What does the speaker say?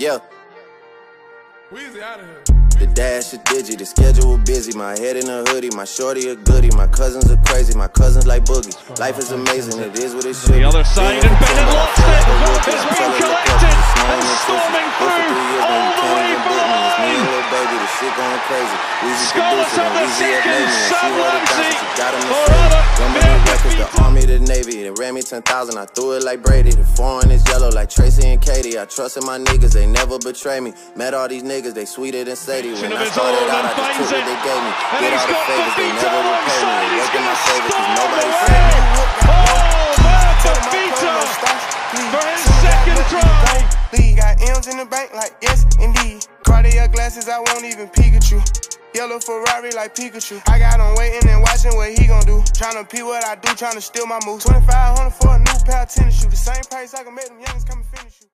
Yeah. Weezy out of here. The dash is digi, the schedule busy. My head in a hoodie, my shorty a goodie. My cousins are crazy, my cousins like Boosie. Life is amazing, it is what it should The other side, and a Bennett lost feel it. like a rookie. Been collected coaches, and storming Texas. Through all the way even for the me. It's me line. and the shit going crazy. Weezy Scarlett producing, on the Weezy second, naming, and she Sam hold it Ramsey. so she got him to For defeated. army, the navy, they ran me 10,000, I threw it like Brady. The foreign is yellow like Tracy McGrady. I trusted my niggas, they never betray me. Met all these niggas, they sweeter than Sadie. When Should I have started out, and I just finds took what it. they gave me. And Did all the got favors, they Fabito never repay onside. me. He's Working my gonna favors, cause storm nobody away. saved me. Oh, man, for his second try. Lee got M's in the bank, like yes, indeed. Cartier glasses, I won't even Pikachu. Yellow Ferrari like Pikachu. I got him waiting and watching what he gon' do. Tryna pee what I do, tryna steal my moves. 2500 for a new pair of tennis shoes. The same price I can make them youngins come and finish you.